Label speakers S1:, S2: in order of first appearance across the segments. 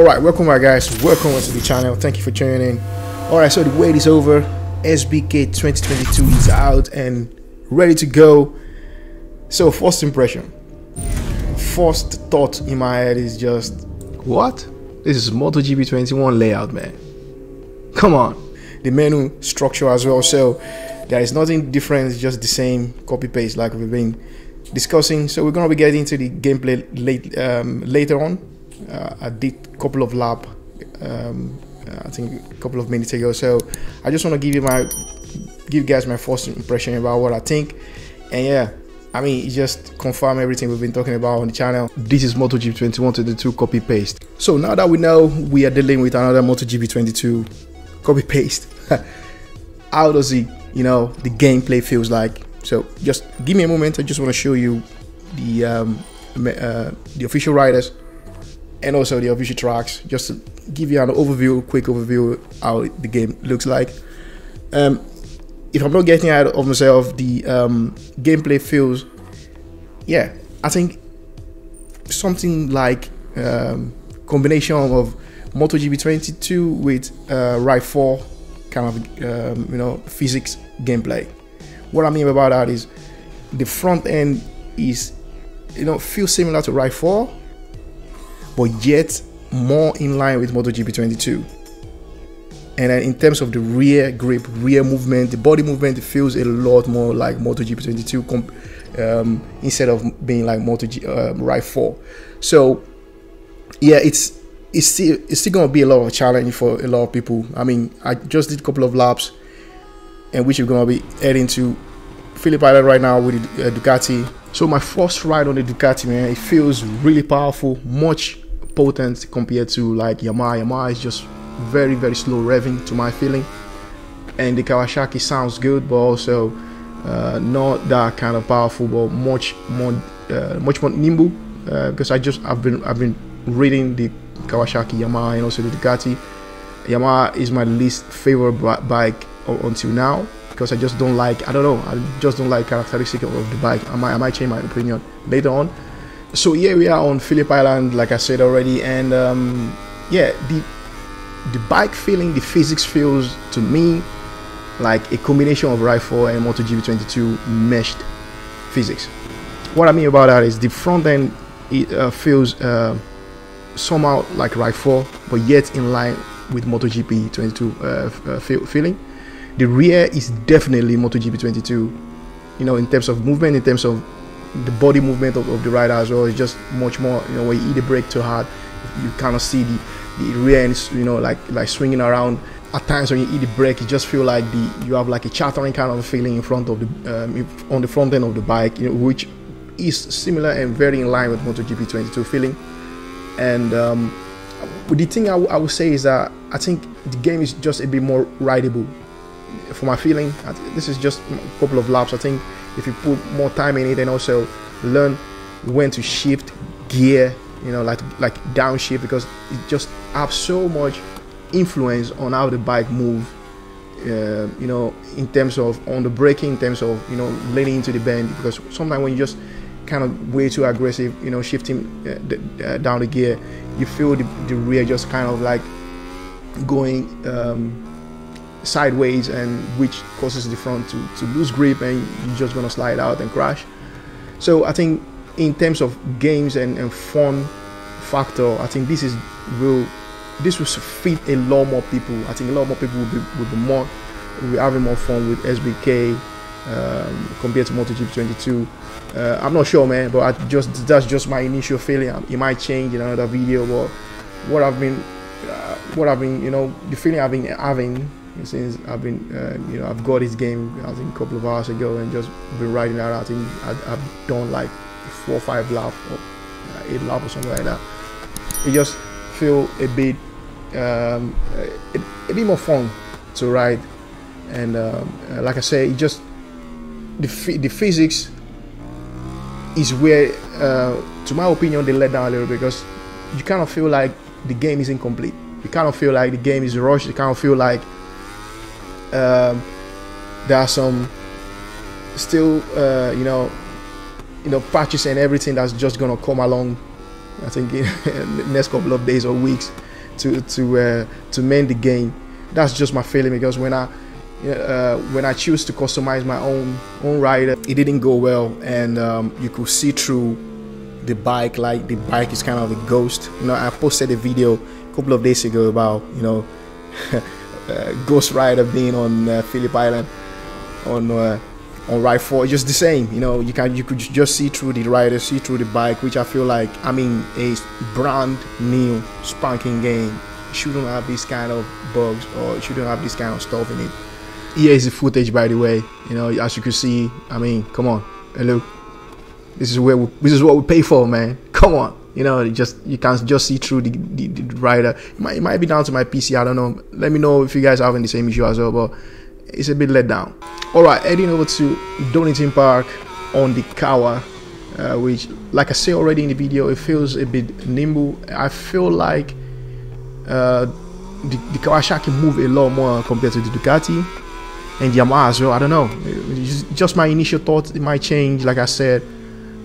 S1: All right, welcome back, guys. Welcome to the channel. Thank you for tuning in. All right, so the wait is over. SBK 2022 is out and ready to go. So, first impression, first thought in my head is just, what? This is MotoGP 21 layout, man. Come on. The menu structure as well. So, there is nothing different. It's just the same copy paste like we've been discussing. So, we're gonna be getting to the gameplay late um, later on. Uh, I did a couple of lap. Um, uh, I think a couple of minutes ago. So I just want to give you my give you guys my first impression about what I think. And yeah, I mean, it just confirm everything we've been talking about on the channel. This is MotoGP 2122 copy paste. So now that we know we are dealing with another MotoGP 22 copy paste, how does it, you know, the gameplay feels like? So just give me a moment. I just want to show you the um, uh, the official riders and also the official tracks just to give you an overview quick overview how the game looks like. Um, if i'm not getting out of myself the um, gameplay feels yeah i think something like um, combination of MotoGP 22 with uh, Ride 4 kind of um, you know physics gameplay. What i mean about that is the front end is you know feels similar to Ride 4 but yet more in line with MotoGP 22. And in terms of the rear grip, rear movement, the body movement it feels a lot more like MotoGP 22 um, instead of being like MotoGP um, Ride 4. So yeah, it's it's still it's still gonna be a lot of a challenge for a lot of people. I mean, I just did a couple of laps, and which we're gonna be heading to Phillip Island right now with the uh, Ducati. So my first ride on the Ducati, man, it feels really powerful, much potent compared to like Yamaha. Yamaha is just very very slow revving to my feeling, and the Kawasaki sounds good, but also uh, not that kind of powerful, but much more uh, much more nimble. Uh, because I just I've been I've been reading the Kawasaki, Yamaha, and also the Ducati. Yamaha is my least favorite bike until now because I just don't like I don't know I just don't like characteristics of the bike. I might I might change my opinion later on so here we are on Phillip Island, like I said already, and um, yeah, the the bike feeling, the physics feels to me like a combination of 4 and MotoGP 22 meshed physics. What I mean about that is the front end it uh, feels uh, somehow like 4, but yet in line with MotoGP 22 uh, uh feeling. The rear is definitely MotoGP 22, you know, in terms of movement, in terms of the body movement of, of the rider as well is just much more you know when you hit the brake too hard you kind of see the the rear ends you know like like swinging around. At times when you hit the brake you just feel like the you have like a chattering kind of feeling in front of the um, on the front end of the bike you know, which is similar and very in line with MotoGP 22 feeling. And um, the thing I, I would say is that I think the game is just a bit more rideable for my feeling. This is just a couple of laps I think if you put more time in it and also learn when to shift gear you know like like downshift because it just have so much influence on how the bike move uh, you know in terms of on the braking in terms of you know leaning into the bend because sometimes when you just kind of way too aggressive you know shifting uh, the, uh, down the gear you feel the, the rear just kind of like going um, sideways and which causes the front to, to lose grip and you're just gonna slide out and crash. So i think in terms of games and, and fun factor i think this is will this will fit a lot more people. I think a lot more people will be, will be more will be having more fun with sbk um, compared to MotoGP 22 uh, i'm not sure man but I just that's just my initial feeling. It might change in another video but what i've been uh, what i've been you know the feeling i've been having since I've been, uh, you know, I've got this game I think a couple of hours ago and just been riding out. I think I, have done like four or five laps or uh, eight laps or something like that. It just feel a bit, um, a, a, bit more fun to ride, and um, uh, like I say, it just the the physics is where, uh, to my opinion, they let down a little because you kind of feel like the game is incomplete. You kind of feel like the game is rushed. You kind of feel like um, there are some still uh, you know you know patches and everything that's just gonna come along I think in the next couple of days or weeks to to uh, to mend the game. That's just my feeling because when I uh, when I choose to customize my own own rider, it didn't go well, and um, you could see through the bike like the bike is kind of a ghost. You know, I posted a video a couple of days ago about you know Ghost Rider being on uh, Phillip Island on uh, on ride four. Just the same you know you can you could just see through the rider see through the bike which i feel like i mean a brand new spanking game. Shouldn't have this kind of bugs or shouldn't have this kind of stuff in it. Here is the footage by the way you know as you can see i mean come on hello. This is where we, this is what we pay for man. Come on you know just you can just see through the, the, the rider it might, it might be down to my pc i don't know let me know if you guys are having the same issue as well but it's a bit let down. All right, heading over to Donington Park on the Kawa, uh, which, like I say already in the video, it feels a bit nimble. I feel like uh, the, the Kawasaki move a lot more compared to the Ducati and Yamaha as well. I don't know. Just my initial thoughts, it might change. Like I said,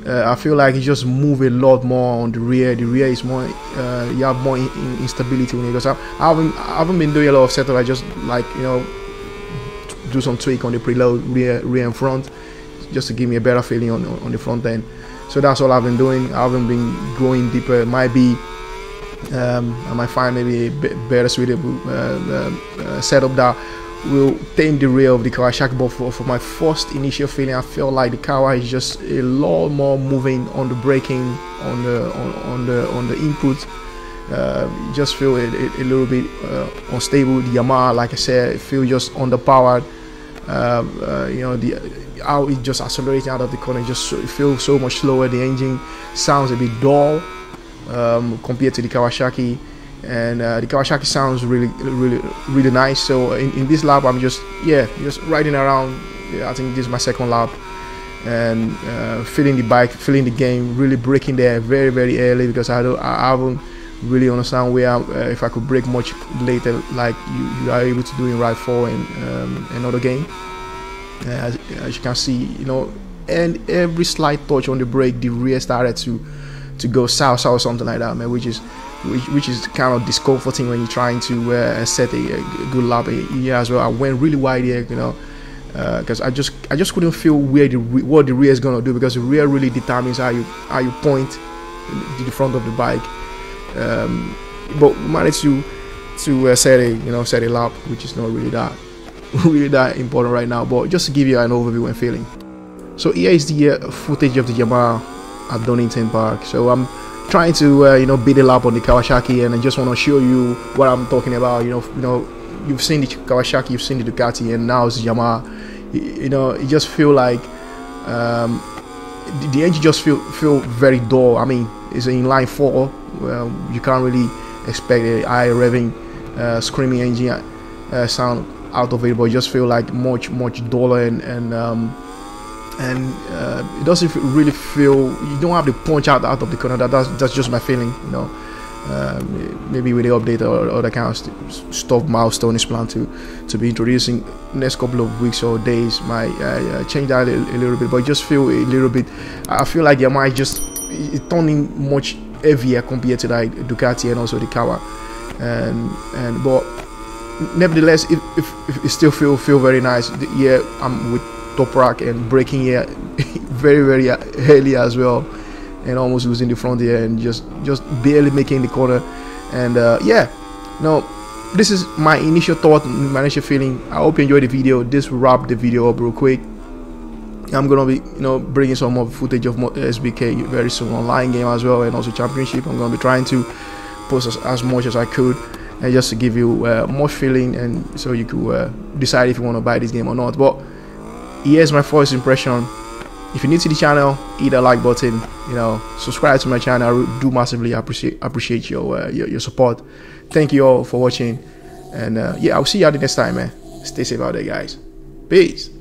S1: uh, I feel like it just move a lot more on the rear. The rear is more, uh, you have more in, in instability when it goes up. I haven't, I haven't been doing a lot of setup. I just like you know do some tweak on the preload rear, rear and front just to give me a better feeling on, on the front end. So that's all I've been doing. I haven't been going deeper. It might be um, I might find maybe a better suitable uh, uh, uh, setup that will tame the rear of the Kawasaki. But for, for my first initial feeling, I feel like the Kawa is just a lot more moving on the braking, on the on, on the on the input. Uh, just feel a, a, a little bit uh, unstable. The Yamaha, like I said, feel just underpowered. Um, uh, you know the how it just accelerating out of the corner just so, feels so much slower the engine sounds a bit dull um, compared to the Kawasaki and uh, the Kawasaki sounds really really really nice. So in, in this lap I'm just yeah just riding around. Yeah, I think this is my second lap and uh, feeling the bike feeling the game really braking there very very early because I don't I haven't really understand where uh, if I could brake much later, like you, you are able to do in Ride 4 and um, another game. Uh, as, as, you can see, you know, and every slight touch on the brake, the rear started to to go south, south, something like that, man, which is which, which is kind of discomforting when you're trying to uh, set a, a, good lap here as well. I went really wide here, you know, because uh, I just I just couldn't feel where the what the rear is gonna do because the rear really determines how you how you point the front of the bike. Um, but managed to to uh, set a you know set a lap, which is not really that really that important right now. But just to give you an overview and feeling. So here is the uh, footage of the Yamaha at Donington Park. So I'm trying to uh, you know beat a lap on the Kawasaki, and I just want to show you what I'm talking about. You know, you know, you've seen the Kawasaki, you've seen the Ducati, and now it's Yamaha. You know, it just feel like um, the, the engine just feel feel very dull. I mean, it's in line four well, you can't really expect a high revving, uh, screaming engine uh, sound out of it, but it just feel like much much duller and and um, and uh, it doesn't really feel you don't have the punch out out of the corner. That, that's that's just my feeling, you know. Um, maybe with the update or, other kind of st- stuff Milestone is planned to to be introducing next couple of weeks or days might uh, change that a, a, little bit but just feel a little bit I feel like Yamaha just it turning much heavier compared to like Ducati and also the Kawa. And and but nevertheless, it, it still feel feel very nice. Yeah, I'm with Toprak and braking here very very early as well, and almost losing the front here and just just barely making the corner. And uh, yeah, no, this is my initial thought, my initial feeling. I hope you enjoyed the video. This will wrap the video up real quick. I'm gonna be, you know, bringing some more footage of SBK very soon, online game as well, and also championship. I'm gonna be trying to post as, as much as I could, and just to give you uh, more feeling, and so you could uh, decide if you want to buy this game or not. But here's my first impression. If you're new to the channel, hit the like button. You know, subscribe to my channel. I do massively appreciate appreciate your uh, your, your, support. Thank you all for watching, and uh, yeah, I'll see you all the next time, man. Stay safe out there, guys. Peace.